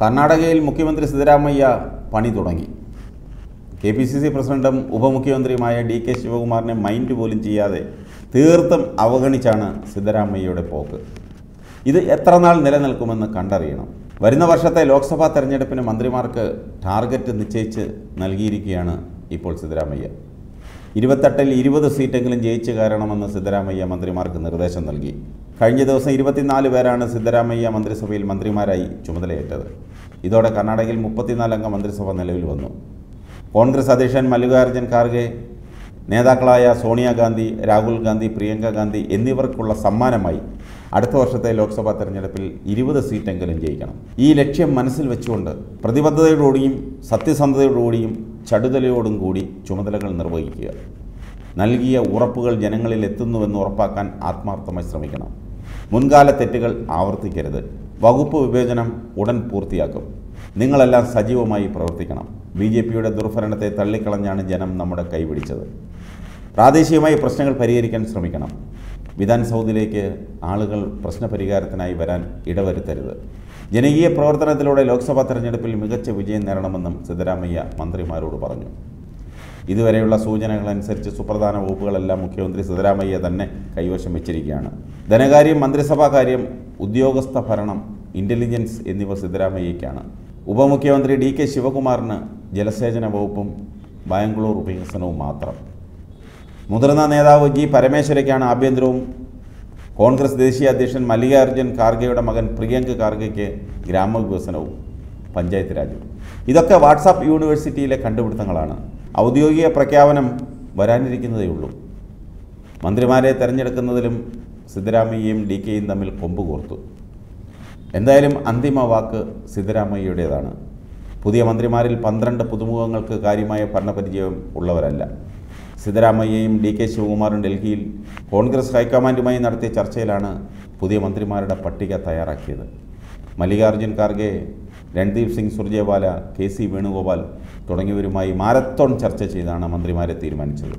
കർണാടകയിൽ മുഖ്യമന്ത്രി സിദ്ധരാമയ്യ പണി തുടങ്ങി. കെ പി സി സി പ്രസിഡന്റും ഉപമുഖ്യമന്ത്രിയുമായ ഡി കെ ശിവകുമാറിനെ മൈൻഡ് പോലും ചെയ്യാതെ തീർത്തും അവഗണിച്ചാണ് സിദ്ധരാമയ്യയുടെ പോക്ക്. ഇത് എത്ര നാൾ നിലനിൽക്കുമെന്ന് കണ്ടറിയണം. വരുന്ന വർഷത്തെ ലോക്സഭാ തെരഞ്ഞെടുപ്പിന് മന്ത്രിമാർക്ക് ടാർഗറ്റ് നിശ്ചയിച്ച് നൽകിയിരിക്കുകയാണ് ഇപ്പോൾ സിദ്ധരാമയ്യ. ഇരുപത്തെട്ടിൽ ഇരുപത് സീറ്റെങ്കിലും ജയിച്ചു കയറണമെന്ന് സിദ്ധരാമയ്യ മന്ത്രിമാർക്ക് നിർദ്ദേശം നൽകി. കഴിഞ്ഞ ദിവസം ഇരുപത്തിനാല് പേരാണ് സിദ്ധരാമയ്യ മന്ത്രിസഭയിൽ മന്ത്രിമാരായി ചുമതലയേറ്റത്. ഇതോടെ കർണാടകയിൽ മുപ്പത്തിനാലംഗ മന്ത്രിസഭ നിലവിൽ വന്നു. കോൺഗ്രസ് അധ്യക്ഷൻ മല്ലികാർജുൻ ഖാർഗെ നേതാക്കളായ സോണിയാഗാന്ധി രാഹുൽ ഗാന്ധി പ്രിയങ്ക ഗാന്ധി എന്നിവർക്കുള്ള സമ്മാനമായി അടുത്ത വർഷത്തെ ലോക്സഭാ തെരഞ്ഞെടുപ്പിൽ ഇരുപത് സീറ്റെങ്കിലും ജയിക്കണം. ഈ ലക്ഷ്യം മനസ്സിൽ വെച്ചുകൊണ്ട് പ്രതിബദ്ധതയോടുകൂടിയും സത്യസന്ധതയോടുകൂടിയും ചടുതലയോടും കൂടി ചുമതലകൾ നിർവഹിക്കുക. നൽകിയ ഉറപ്പുകൾ ജനങ്ങളിൽ എത്തുന്നുവെന്ന് ഉറപ്പാക്കാൻ ആത്മാർത്ഥമായി ശ്രമിക്കണം. മുൻകാല തെറ്റുകൾ ആവർത്തിക്കരുത്. വകുപ്പ് വിവേചനം ഉടൻ പൂർത്തിയാക്കും. നിങ്ങളെല്ലാം സജീവമായി പ്രവർത്തിക്കണം. ബി ജെ പിയുടെ ദുർഭരണത്തെ തള്ളിക്കളഞ്ഞാണ് ജനം നമ്മുടെ കൈപിടിച്ചത് പ്രാദേശികമായി പ്രശ്നങ്ങൾ പരിഹരിക്കാൻ ശ്രമിക്കണം. വിധാൻ സൗദിലേക്ക് ആളുകൾ പ്രശ്നപരിഹാരത്തിനായി വരാൻ ഇടവരുത്തരുത്. ജനകീയ പ്രവർത്തനത്തിലൂടെ ലോക്സഭാ തെരഞ്ഞെടുപ്പിൽ മികച്ച വിജയം നേടണമെന്നും സിദ്ധരാമയ്യ മന്ത്രിമാരോട് പറഞ്ഞു. ഇതുവരെയുള്ള സൂചനകളനുസരിച്ച് സുപ്രധാന വകുപ്പുകളെല്ലാം മുഖ്യമന്ത്രി സിദ്ധരാമയ്യ തന്നെ കൈവശം വെച്ചിരിക്കുകയാണ്. ധനകാര്യം മന്ത്രിസഭാ കാര്യം ഉദ്യോഗസ്ഥ ഭരണം ഇന്റലിജൻസ് എന്നിവ സിദ്ധരാമയ്യയ്ക്കാണ്. ഉപമുഖ്യമന്ത്രി ഡി കെ ശിവകുമാറിന് ജലസേചന വകുപ്പും ബാംഗ്ലൂർ വികസനവും മാത്രം. മുതിർന്ന നേതാവ് ജി പരമേശ്വരയ്ക്കാണ് ആഭ്യന്തരവും കോൺഗ്രസ് ദേശീയ അധ്യക്ഷൻ മല്ലികാർജുൻ ഖാർഗെയുടെ മകൻ പ്രിയങ്ക് ഖാർഗെയ്ക്ക് ഗ്രാമവികസനവും പഞ്ചായത്ത് രാജും. ഇതൊക്കെ വാട്സാപ്പ് യൂണിവേഴ്സിറ്റിയിലെ കണ്ടുപിടുത്തങ്ങളാണ്. ഔദ്യോഗിക പ്രഖ്യാപനം വരാനിരിക്കുന്നതേ ഉള്ളൂ. മന്ത്രിമാരെ തെരഞ്ഞെടുക്കുന്നതിലും സിദ്ധരാമയ്യയും ഡി കെയും തമ്മിൽ കൊമ്പ് കോർത്തു എന്തായാലും അന്തിമ വാക്ക് സിദ്ധരാമയ്യയുടേതാണ് പുതിയ മന്ത്രിമാരിൽ പന്ത്രണ്ട് പുതുമുഖങ്ങൾക്ക് കാര്യമായ ഭരണപരിചയം ഉള്ളവരല്ല. സിദ്ധരാമയ്യയും ഡി കെ ശിവകുമാറും ഡൽഹിയിൽ കോൺഗ്രസ് ഹൈക്കമാൻഡുമായി നടത്തിയ ചർച്ചയിലാണ് പുതിയ മന്ത്രിമാരുടെ പട്ടിക തയ്യാറാക്കിയത്. മല്ലികാർജുൻ ഖാർഗെ രൺദീപ് സിംഗ് സുർജേവാല കെ സി വേണുഗോപാൽ തുടങ്ങിയവരുമായി മാരത്തോൺ ചർച്ച ചെയ്താണ് മന്ത്രിമാരെ തീരുമാനിച്ചത്.